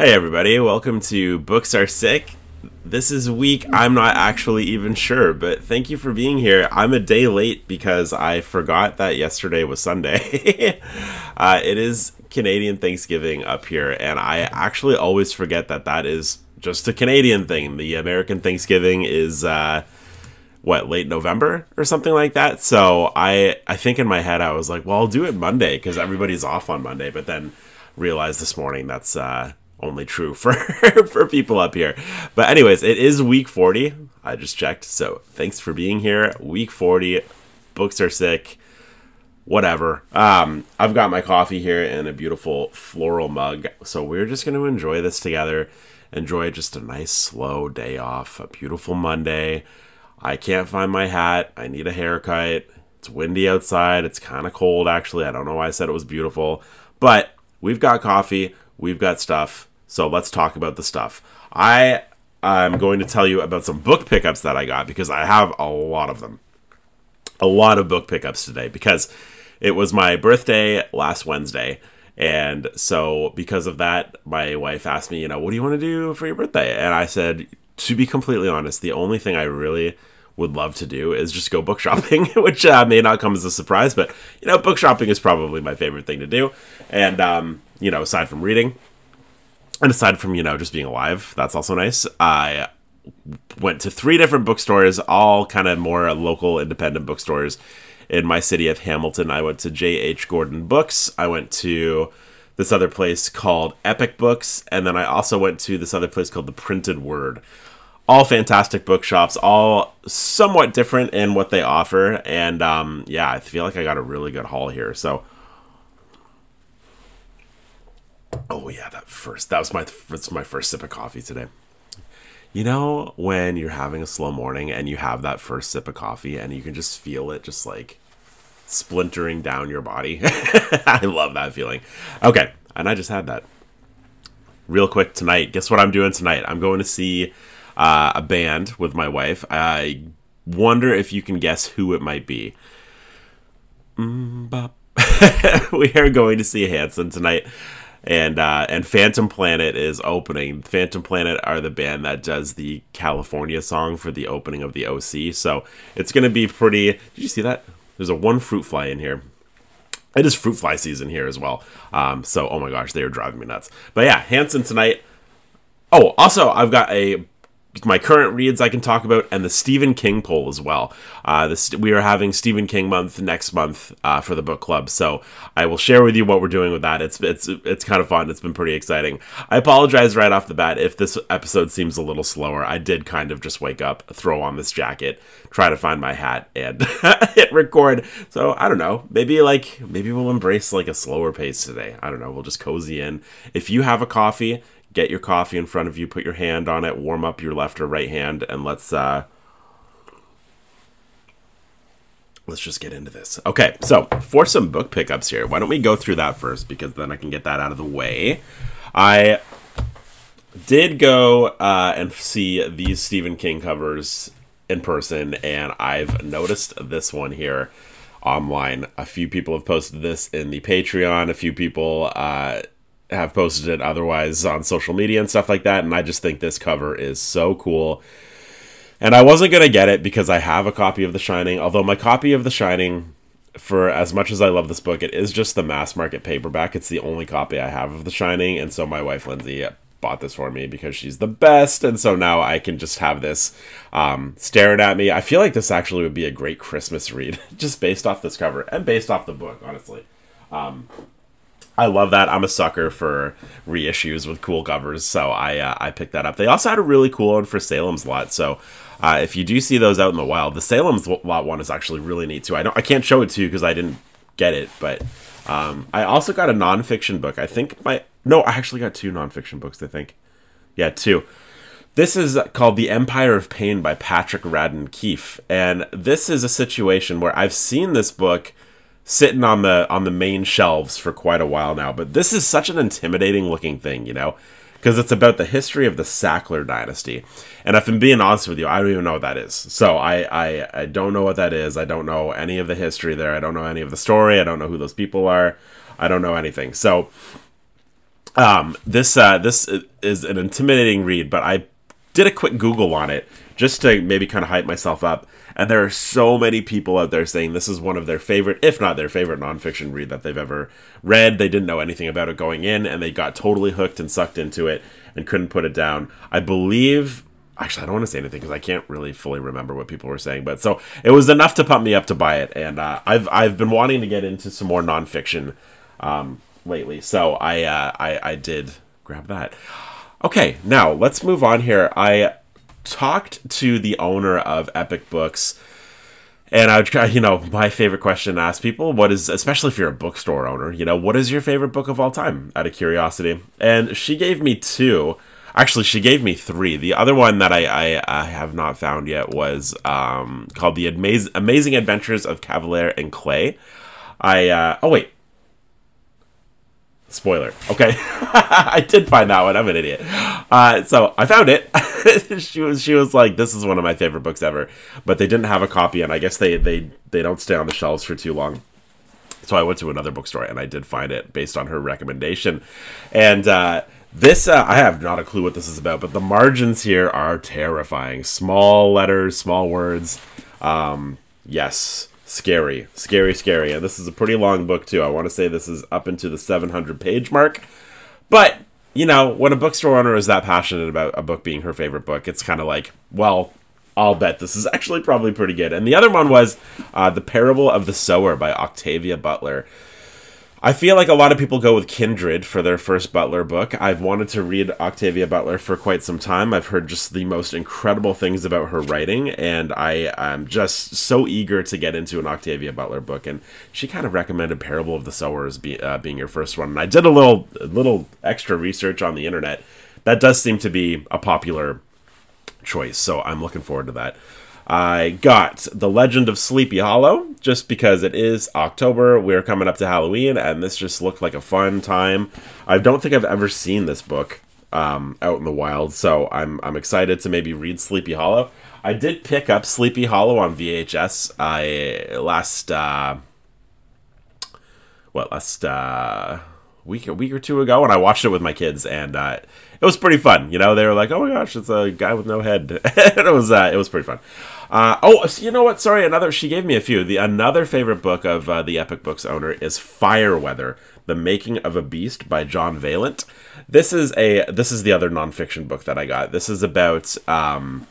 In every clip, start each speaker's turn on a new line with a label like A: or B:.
A: Hey, everybody, welcome to Books Are Sick. This is week I'm not actually even sure, but thank you for being here. I'm a day late because I forgot that yesterday was Sunday. uh, it is Canadian Thanksgiving up here, and I actually always forget that that is just a Canadian thing. The American Thanksgiving is. Uh, what late November or something like that. So I I think in my head I was like, well, I'll do it Monday because everybody's off on Monday. But then realized this morning that's uh, only true for for people up here. But anyways, it is week 40. I just checked. So thanks for being here. Week 40. Books are sick. Whatever. Um, I've got my coffee here in a beautiful floral mug. So we're just going to enjoy this together. Enjoy just a nice slow day off. A beautiful Monday I can't find my hat. I need a haircut. It's windy outside. It's kind of cold, actually. I don't know why I said it was beautiful. But we've got coffee. We've got stuff. So let's talk about the stuff. I am going to tell you about some book pickups that I got because I have a lot of them. A lot of book pickups today because it was my birthday last Wednesday. And so, because of that, my wife asked me, you know, what do you want to do for your birthday? And I said, to be completely honest, the only thing I really would love to do is just go book shopping, which uh, may not come as a surprise, but you know, book shopping is probably my favorite thing to do. And um, you know, aside from reading, and aside from you know just being alive, that's also nice. I went to three different bookstores, all kind of more local independent bookstores in my city of Hamilton. I went to J.H. Gordon Books. I went to this other place called Epic Books, and then I also went to this other place called The Printed Word all fantastic bookshops, all somewhat different in what they offer. And um, yeah, I feel like I got a really good haul here. So, oh yeah, that first that was my that's my first sip of coffee today. You know when you're having a slow morning and you have that first sip of coffee and you can just feel it just like splintering down your body. I love that feeling. Okay, and I just had that. Real quick tonight, guess what I'm doing tonight? I'm going to see uh, a band with my wife. I wonder if you can guess who it might be. Mm, we are going to see Hanson tonight, and uh, and Phantom Planet is opening. Phantom Planet are the band that does the California song for the opening of the OC. So it's going to be pretty. Did you see that? There's a one fruit fly in here. It is fruit fly season here as well. Um, so oh my gosh, they are driving me nuts. But yeah, Hanson tonight. Oh, also I've got a my current reads I can talk about, and the Stephen King poll as well. Uh, this, we are having Stephen King month next month uh, for the book club, so I will share with you what we're doing with that. It's it's it's kind of fun. It's been pretty exciting. I apologize right off the bat if this episode seems a little slower. I did kind of just wake up, throw on this jacket, try to find my hat, and hit record. So I don't know. Maybe like maybe we'll embrace like a slower pace today. I don't know. We'll just cozy in. If you have a coffee get your coffee in front of you, put your hand on it, warm up your left or right hand, and let's uh, let's just get into this. Okay, so for some book pickups here, why don't we go through that first because then I can get that out of the way. I did go uh, and see these Stephen King covers in person, and I've noticed this one here online. A few people have posted this in the Patreon. A few people uh, have posted it otherwise on social media and stuff like that. And I just think this cover is so cool. And I wasn't going to get it because I have a copy of The Shining, although my copy of The Shining, for as much as I love this book, it is just the mass market paperback. It's the only copy I have of The Shining. And so my wife, Lindsay, bought this for me because she's the best. And so now I can just have this um, staring at me. I feel like this actually would be a great Christmas read, just based off this cover and based off the book, honestly. Um, I love that. I'm a sucker for reissues with cool covers, so I uh, I picked that up. They also had a really cool one for Salem's Lot, so uh, if you do see those out in the wild, the Salem's Lot one is actually really neat too. I don't I can't show it to you because I didn't get it, but um, I also got a nonfiction book. I think my no, I actually got two nonfiction books. I think, yeah, two. This is called The Empire of Pain by Patrick Radden Keefe, and this is a situation where I've seen this book sitting on the on the main shelves for quite a while now. But this is such an intimidating looking thing, you know, because it's about the history of the Sackler dynasty. And if I'm being honest with you, I don't even know what that is. So I, I I don't know what that is. I don't know any of the history there. I don't know any of the story. I don't know who those people are. I don't know anything. So Um, this uh, this is an intimidating read, but I did a quick Google on it just to maybe kind of hype myself up. And there are so many people out there saying this is one of their favorite, if not their favorite, nonfiction read that they've ever read. They didn't know anything about it going in, and they got totally hooked and sucked into it and couldn't put it down. I believe. Actually, I don't want to say anything because I can't really fully remember what people were saying. But so it was enough to pump me up to buy it, and uh, I've I've been wanting to get into some more nonfiction um, lately, so I, uh, I I did grab that. Okay, now let's move on here. I talked to the owner of Epic Books, and I would try, you know, my favorite question to ask people, what is, especially if you're a bookstore owner, you know, what is your favorite book of all time, out of curiosity? And she gave me two. Actually, she gave me three. The other one that I, I, I have not found yet was um, called The Amaz- Amazing Adventures of Kavalier and Clay. I, uh, oh wait, Spoiler. Okay, I did find that one. I'm an idiot. Uh, so I found it. she was she was like, "This is one of my favorite books ever," but they didn't have a copy, and I guess they they they don't stay on the shelves for too long. So I went to another bookstore, and I did find it based on her recommendation. And uh, this uh, I have not a clue what this is about, but the margins here are terrifying. Small letters, small words. Um, yes scary, scary, scary. And this is a pretty long book too. I want to say this is up into the 700 page mark. But you know, when a bookstore owner is that passionate about a book being her favorite book, it's kind of like, well, I'll bet this is actually probably pretty good. And the other one was uh, The Parable of the Sower by Octavia Butler. I feel like a lot of people go with Kindred for their first Butler book. I've wanted to read Octavia Butler for quite some time. I've heard just the most incredible things about her writing, and I am just so eager to get into an Octavia Butler book. And she kind of recommended Parable of the Sowers be, uh, being your first one. And I did a little, a little extra research on the internet. That does seem to be a popular choice, so I'm looking forward to that. I got The Legend of Sleepy Hollow, just because it is October. We're coming up to Halloween, and this just looked like a fun time. I don't think I've ever seen this book um, out in the wild, so I'm, I'm excited to maybe read Sleepy Hollow. I did pick up Sleepy Hollow on VHS I last, uh, what, last uh, week, a week or two ago, and I watched it with my kids, and uh, it was pretty fun. You know, they were like, "Oh my gosh, it's a guy with no head," it was uh, it was pretty fun. Uh, oh, you know what? Sorry, another. She gave me a few. The another favorite book of uh, the Epic Books owner is Fire Weather: The Making of a Beast by John Vaillant. This is a this is the other nonfiction book that I got. This is about. Um,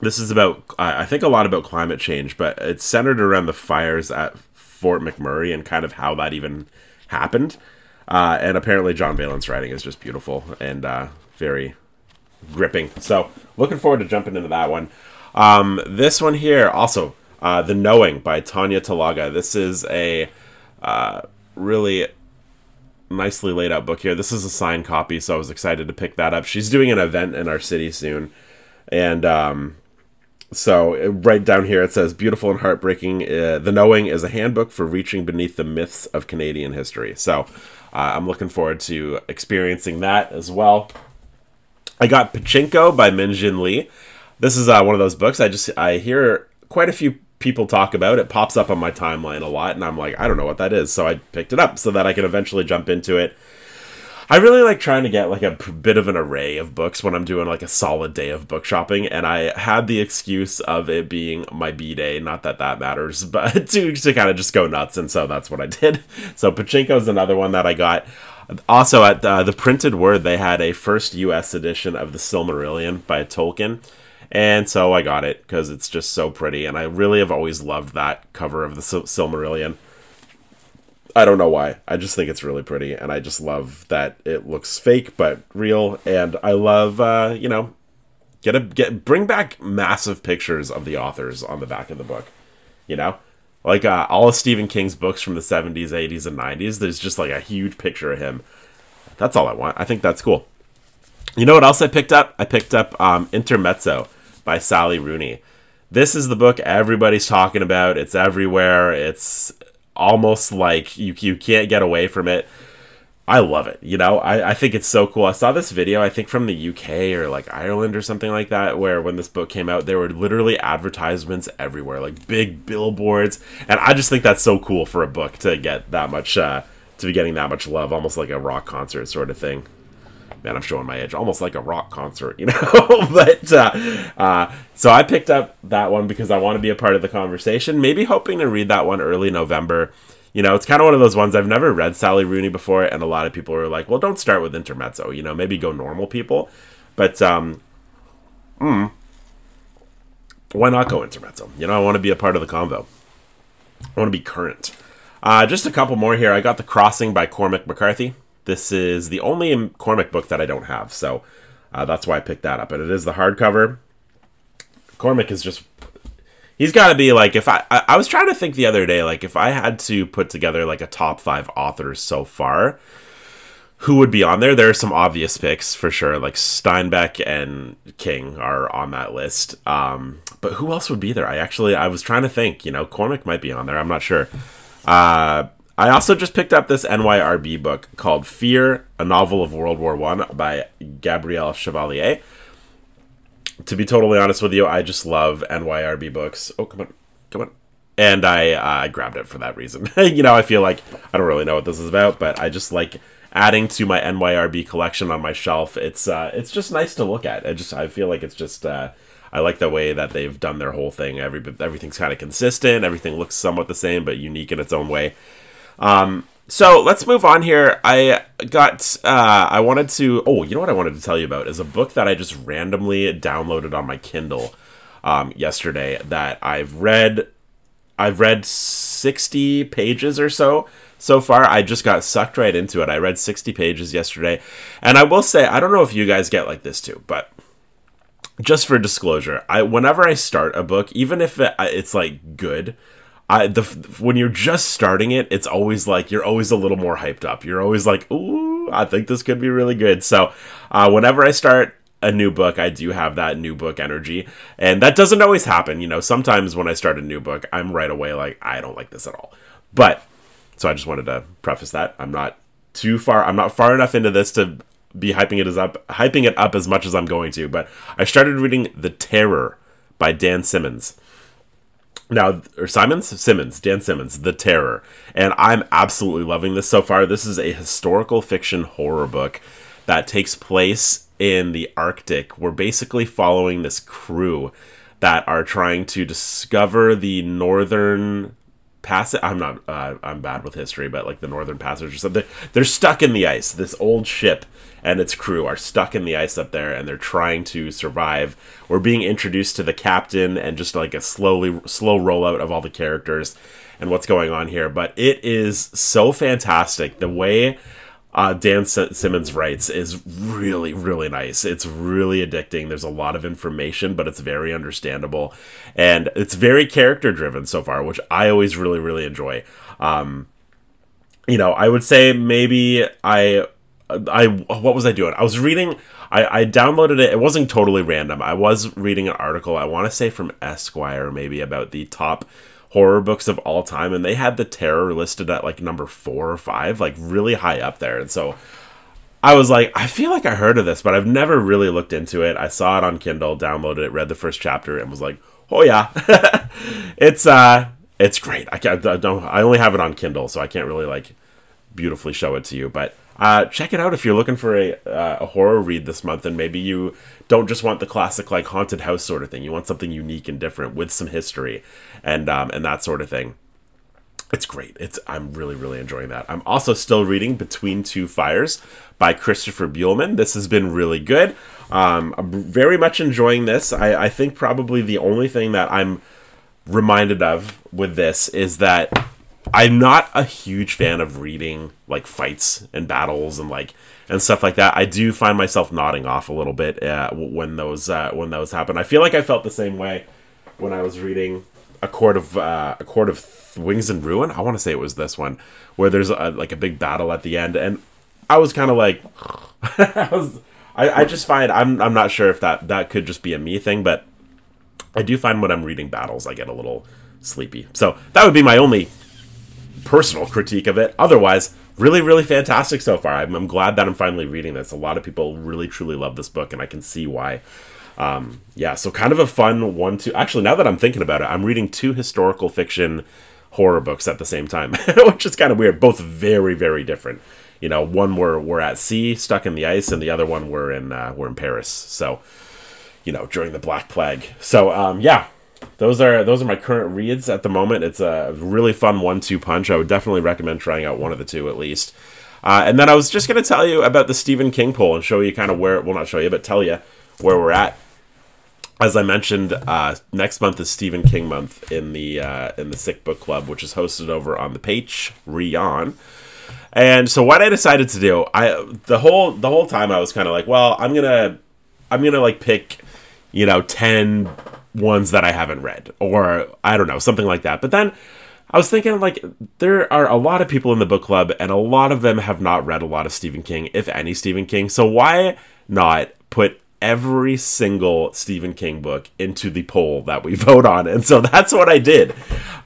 A: this is about I think a lot about climate change, but it's centered around the fires at Fort McMurray and kind of how that even happened. Uh, and apparently, John Vaillant's writing is just beautiful and uh, very gripping. So, looking forward to jumping into that one. Um, this one here, also, uh, The Knowing by Tanya Talaga. This is a uh, really nicely laid out book here. This is a signed copy, so I was excited to pick that up. She's doing an event in our city soon. And um, so, right down here, it says Beautiful and Heartbreaking. Uh, the Knowing is a handbook for reaching beneath the myths of Canadian history. So, uh, I'm looking forward to experiencing that as well. I got Pachinko by Min-Jin Lee this is uh, one of those books I just I hear quite a few people talk about. It pops up on my timeline a lot, and I'm like, I don't know what that is. So I picked it up so that I can eventually jump into it. I really like trying to get like a bit of an array of books when I'm doing like a solid day of book shopping, and I had the excuse of it being my B day. Not that that matters, but to to kind of just go nuts, and so that's what I did. So Pachinko is another one that I got. Also at uh, the printed word, they had a first U.S. edition of the Silmarillion by Tolkien and so I got it because it's just so pretty, and I really have always loved that cover of the Sil- Silmarillion. I don't know why. I just think it's really pretty, and I just love that it looks fake but real, and I love, uh, you know, get a get bring back massive pictures of the authors on the back of the book. You know, like uh, all of Stephen King's books from the '70s, '80s, and '90s. There's just like a huge picture of him. That's all I want. I think that's cool. You know what else I picked up? I picked up um, Intermezzo by Sally Rooney. This is the book everybody's talking about. It's everywhere. It's almost like you you can't get away from it. I love it. You know, I, I think it's so cool. I saw this video, I think from the UK or like Ireland or something like that, where when this book came out, there were literally advertisements everywhere, like big billboards. And I just think that's so cool for a book to get that much uh, to be getting that much love, almost like a rock concert sort of thing. Man, I'm showing my age, almost like a rock concert, you know. but uh, uh, so I picked up that one because I want to be a part of the conversation. Maybe hoping to read that one early November. You know, it's kind of one of those ones I've never read Sally Rooney before, and a lot of people are like, "Well, don't start with Intermezzo." You know, maybe go normal people. But um, mm, why not go Intermezzo? You know, I want to be a part of the convo. I want to be current. Uh, just a couple more here. I got The Crossing by Cormac McCarthy. This is the only Cormac book that I don't have, so uh, that's why I picked that up. And it is the hardcover. Cormac is just. He's got to be like if I, I I was trying to think the other day like if I had to put together like a top five authors so far, who would be on there? There are some obvious picks for sure, like Steinbeck and King are on that list. Um, but who else would be there? I actually I was trying to think. You know, Cormac might be on there. I'm not sure. Uh, I also just picked up this NYRB book called Fear, a novel of World War One by Gabriel Chevallier. To be totally honest with you, I just love NYRB books. Oh, come on, come on. And I uh, grabbed it for that reason. you know, I feel like I don't really know what this is about, but I just like adding to my NYRB collection on my shelf. It's uh, it's just nice to look at. I just I feel like it's just uh, I like the way that they've done their whole thing. Every everything's kind of consistent. Everything looks somewhat the same, but unique in its own way. Um, so let's move on here. I got uh, I wanted to. Oh, you know what I wanted to tell you about is a book that I just randomly downloaded on my Kindle um, yesterday that I've read. I've read sixty pages or so so far. I just got sucked right into it. I read 60 pages yesterday. And I will say, I don't know if you guys get like this too, but just for disclosure, I whenever I start a book, even if it, it's like good, I the when you're just starting it, it's always like you're always a little more hyped up. You're always like, "Ooh, I think this could be really good." So, uh, whenever I start a new book, I do have that new book energy. And that doesn't always happen. You know, sometimes when I start a new book, I'm right away like, I don't like this at all. But so I just wanted to preface that I'm not too far. I'm not far enough into this to be hyping it as up, hyping it up as much as I'm going to. But I started reading The Terror by Dan Simmons. Now, or Simons? Simmons, Dan Simmons, The Terror. And I'm absolutely loving this so far. This is a historical fiction horror book that takes place in the Arctic. We're basically following this crew that are trying to discover the northern passage. I'm not. Uh, I'm bad with history, but like the Northern Passage or something. They're stuck in the ice. This old ship and its crew are stuck in the ice up there, and they're trying to survive. We're being introduced to the captain and just like a slowly slow rollout of all the characters and what's going on here. But it is so fantastic the way uh, Dan Simmons writes is really, really nice. It's really addicting. There's a lot of information, but it's very understandable, and it's very character driven so far, which I always really, really enjoy. Um, you know, I would say maybe I, I what was I doing? I was reading. I, I downloaded it. It wasn't totally random. I was reading an article. I want to say from Esquire, maybe about the top horror books of all time, and they had The Terror listed at like number four or five, like really high up there. And so I was like, I feel like I heard of this, but I've never really looked into it. I saw it on Kindle, downloaded it, read the first chapter, and was like, oh yeah, it's uh, it's great. I can't, I don't, I only have it on Kindle, so I can't really like beautifully show it to you, but uh, check it out if you're looking for a, uh, a horror read this month and maybe you don't just want the classic like haunted house sort of thing. You want something unique and different with some history and um, and that sort of thing. It's great. It's i'm really really enjoying that. I'm also still reading between two fires by christopher buehlman this has been really good. Um, i'm very much enjoying this. I, I think probably the only thing that i'm reminded of with this is that I'm not a huge fan of reading like fights and battles and like and stuff like that. I do find myself nodding off a little bit uh, when those uh, when those happen. I feel like I felt the same way when I was reading a court of uh, a court of wings and ruin. I want to say it was this one where there's a, like a big battle at the end, and I was kind of like, I was. I, I just find I'm I'm not sure if that that could just be a me thing, but I do find when I'm reading battles, I get a little sleepy. So that would be my only personal critique of it. Otherwise, really, really fantastic so far. I'm, I'm, glad that I'm finally reading this. A lot of people really, truly love this book, and I can see why. Um, yeah, so kind of a fun one to actually. Now that I'm thinking about it, I'm reading two historical fiction horror books at the same time, which is kind of weird. Both very, very different. You know, one were we're at sea, stuck in the ice, and the other one we're in uh, we're in Paris. So, you know, during the Black Plague. So, um, yeah, those are those are my current reads at the moment. It's a really fun one-two punch. I would definitely recommend trying out one of the two at least. Uh, and then I was just going to tell you about the Stephen King poll and show you kind of where, well, not show you, but tell you where we're at. As I mentioned, uh, next month is Stephen King month in the uh, in the Sick Book Club, which is hosted over on the Patreon. And so, what I decided to do, I the whole the whole time I was kind of like, well, I'm gonna I'm gonna like pick, you know, ten ones that I haven't read, or I don't know, something like that. But then I was thinking, like, there are a lot of people in the book club, and a lot of them have not read a lot of Stephen King, if any Stephen King. So why not put every single Stephen King book into the poll that we vote on? And so that's what I did.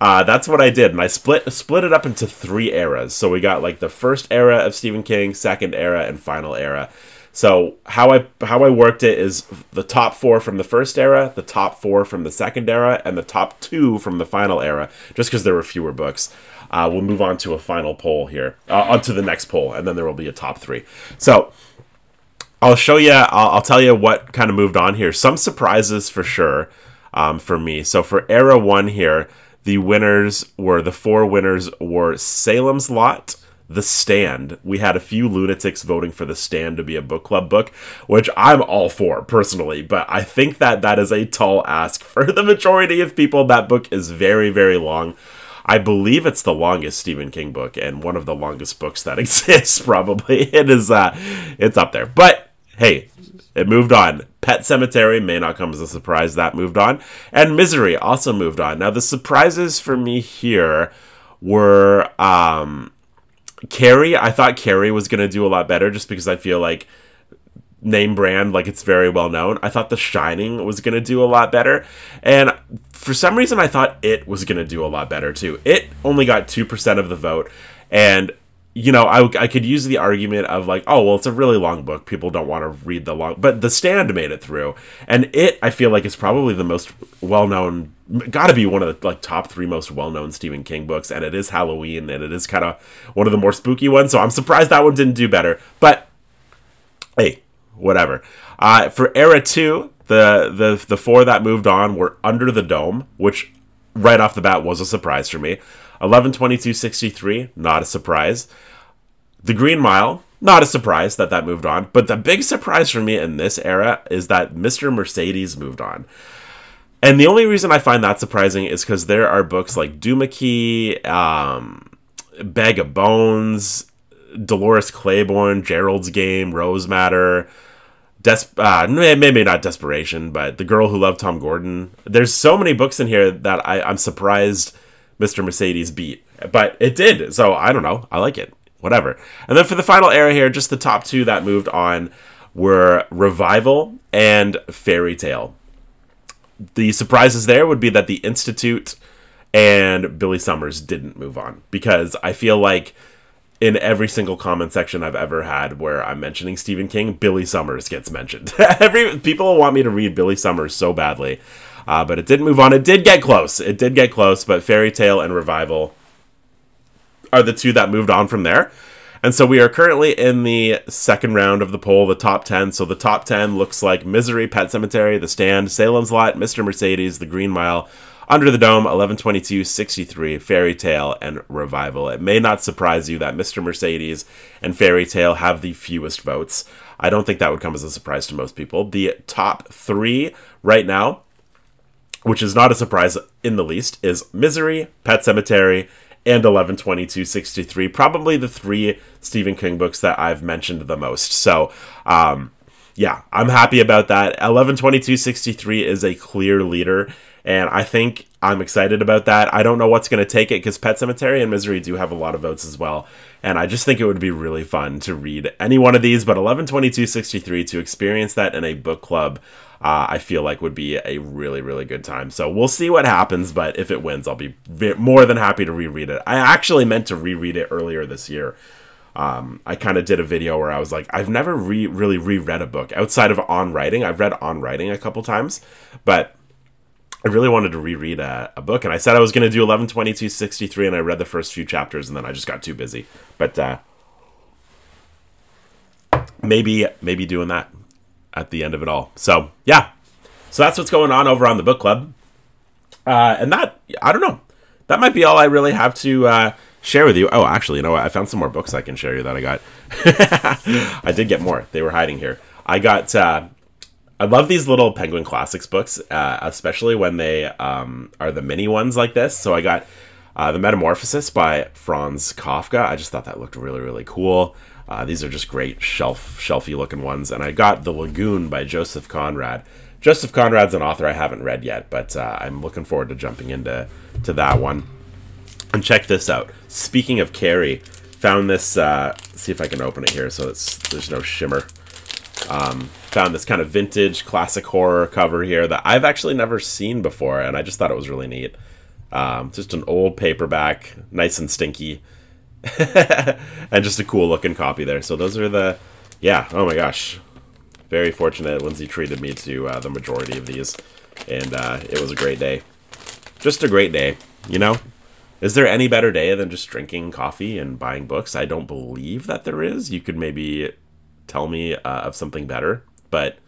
A: Uh, that's what I did, and I split split it up into three eras. So we got like the first era of Stephen King, second era, and final era. So how I how I worked it is the top four from the first era, the top four from the second era, and the top two from the final era. Just because there were fewer books, uh, we'll move on to a final poll here, uh, onto the next poll, and then there will be a top three. So I'll show you. I'll, I'll tell you what kind of moved on here. Some surprises for sure um, for me. So for era one here, the winners were the four winners were Salem's Lot. The Stand. We had a few lunatics voting for The Stand to be a book club book, which I'm all for personally, but I think that that is a tall ask for the majority of people. That book is very, very long. I believe it's the longest Stephen King book and one of the longest books that exists probably. It is uh it's up there. But hey, it moved on. Pet Sematary may not come as a surprise that moved on. And Misery also moved on. Now the surprises for me here were um Carrie, I thought Carrie was going to do a lot better just because I feel like name brand, like it's very well known. I thought The Shining was going to do a lot better. And for some reason, I thought it was going to do a lot better too. It only got 2% of the vote. And you know, I, I could use the argument of like, oh, well, it's a really long book. People don't want to read the long, but The Stand made it through, and it I feel like is probably the most well known, got to be one of the like top three most well known Stephen King books, and it is Halloween, and it is kind of one of the more spooky ones. So I'm surprised that one didn't do better, but hey, whatever. Uh, for Era Two, the the the four that moved on were Under the Dome, which right off the bat was a surprise for me. 112263, not a surprise. The Green Mile, not a surprise that that moved on. But the big surprise for me in this era is that Mr. Mercedes moved on. And the only reason I find that surprising is because there are books like Duma Key, um, Bag of Bones, Dolores Claiborne, Gerald's Game, Rose Madder, Des- uh, maybe not Desperation, but The Girl Who Loved Tom Gordon. There's so many books in here that I, I'm surprised Mr. Mercedes beat. But it did. So I don't know. I like it. Whatever. And then for the final era here, just the top two that moved on were Revival and Fairy Tale. The surprises there would be that the Institute and Billy Summers didn't move on because I feel like in every single comment section I've ever had where I'm mentioning Stephen King, Billy Summers gets mentioned. every people want me to read Billy Summers so badly. Uh, but it didn't move on. It did get close. It did get close, but Fairy Tale and Revival are the two that moved on from there. And so we are currently in the second round of the poll, the top 10. So the top 10 looks like Misery, Pet Sematary, The Stand, Salem's Lot, Mr. Mercedes, The Green Mile, Under the Dome, 1122, 63, Fairy Tale, and Revival. It may not surprise you that Mr. Mercedes and Fairy Tale have the fewest votes. I don't think that would come as a surprise to most people. The top three right now which is not a surprise in the least, is Misery, Pet Sematary, and 112263. Probably the three Stephen King books that I've mentioned the most. So, um, yeah, I'm happy about that. 112263 is a clear leader, and I think I'm excited about that. I don't know what's going to take it because Pet Sematary and Misery do have a lot of votes as well. And I just think it would be really fun to read any one of these, but 112263 to experience that in a book club uh, I feel like would be a really, really good time. So we'll see what happens, but if it wins, I'll be more than happy to reread it. I actually meant to reread it earlier this year. Um, I kind of did a video where I was like, I've never re- really reread a book outside of On Writing. I've read On Writing a couple times, but I really wanted to reread a, a book, and I said I was going to do 112263, and I read the first few chapters, and then I just got too busy. But uh, maybe maybe doing that at the end of it all. So yeah, so that's what's going on over on the book club, uh, and that I don't know. That might be all I really have to uh, share with you. Oh, actually, you know what? I found some more books I can share you that I got. I did get more. They were hiding here. I got. Uh, I love these little Penguin Classics books, uh, especially when they um, are the mini ones like this. So I got uh, the Metamorphosis by Franz Kafka. I just thought that looked really, really cool. Uh, these are just great shelf shelfy looking ones. And I got The Lagoon by Joseph Conrad. Joseph Conrad's an author I haven't read yet, but uh, I'm looking forward to jumping into to that one. And check this out. Speaking of Carrie, found this. Uh, see if I can open it here so it's there's no shimmer. Um, found this kind of vintage classic horror cover here that I've actually never seen before, and I just thought it was really neat. Um, just an old paperback, nice and stinky. and just a cool looking copy there. So those are the, yeah, oh my gosh. Very fortunate Lindsay treated me to uh, the majority of these. And uh, it was a great day. Just a great day, you know? Is there any better day than just drinking coffee and buying books? I don't believe that there is. You could maybe tell me uh, of something better, but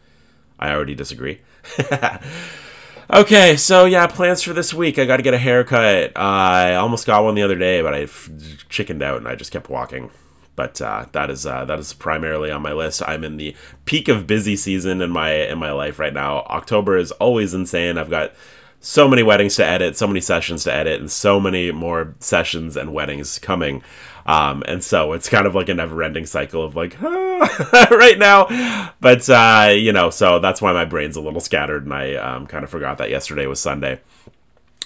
A: I already disagree. Okay, so yeah, plans for this week. I got to get a haircut. Uh, I almost got one the other day, but I chickened out and I just kept walking. But uh, that is uh, that is primarily on my list. I'm in the peak of busy season in my in my life right now. October is always insane. I've got so many weddings to edit, so many sessions to edit, and so many more sessions and weddings coming. Um, and so it's kind of like a never ending cycle of like, ah, right now. But, uh, you know, so that's why my brain's a little scattered and I um, kind of forgot that yesterday was Sunday.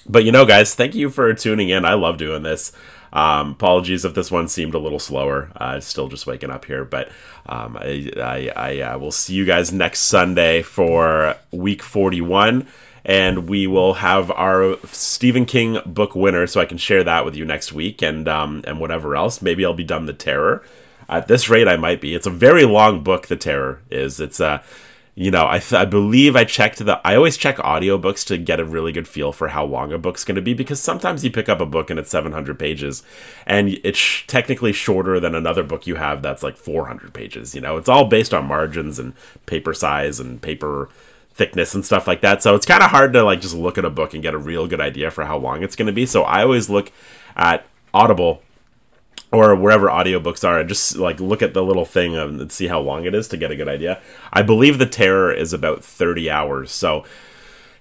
A: But, you know, guys, thank you for tuning in. I love doing this. Um, apologies if this one seemed a little slower. Uh, still just waking up here, but um, I, I, I uh, will see you guys next Sunday for week 41 and we will have our Stephen King book winner, so I can share that with you next week, and um, and whatever else. Maybe I'll be done the Terror. At this rate, I might be. It's a very long book. The Terror is. It's a uh, you know, I, I believe I checked the. I always check audiobooks to get a really good feel for how long a book's going to be because sometimes you pick up a book and it's 700 pages and it's sh- technically shorter than another book you have that's like 400 pages. You know, it's all based on margins and paper size and paper thickness and stuff like that. So it's kind of hard to like just look at a book and get a real good idea for how long it's going to be. So I always look at Audible or wherever audiobooks are and just like look at the little thing and see how long it is to get a good idea. I believe The Terror is about 30 hours. So,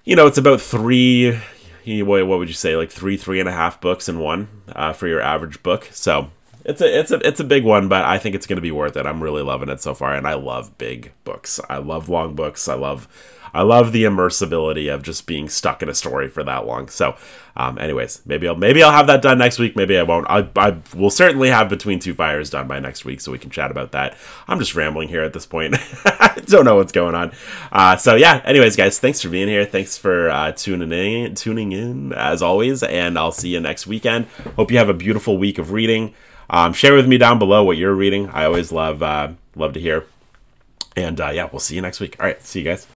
A: you know, it's about three, what would you say, like three, three and a half books in one uh, for your average book. So it's a it's a it's a big one, but I think it's going to be worth it. I'm really loving it so far, and I love big books. I love long books. I love I love the immersibility of just being stuck in a story for that long. So, um, anyways, maybe I'll maybe I'll have that done next week. Maybe I won't. I, I will certainly have Between Two Fires done by next week, so we can chat about that. I'm just rambling here at this point. I don't know what's going on. Uh, so yeah. Anyways, guys, thanks for being here. Thanks for uh, tuning in. Tuning in as always, and I'll see you next weekend. Hope you have a beautiful week of reading. Um, share with me down below what you're reading. I always love uh, love to hear. And uh, yeah, we'll see you next week. All right, see you guys.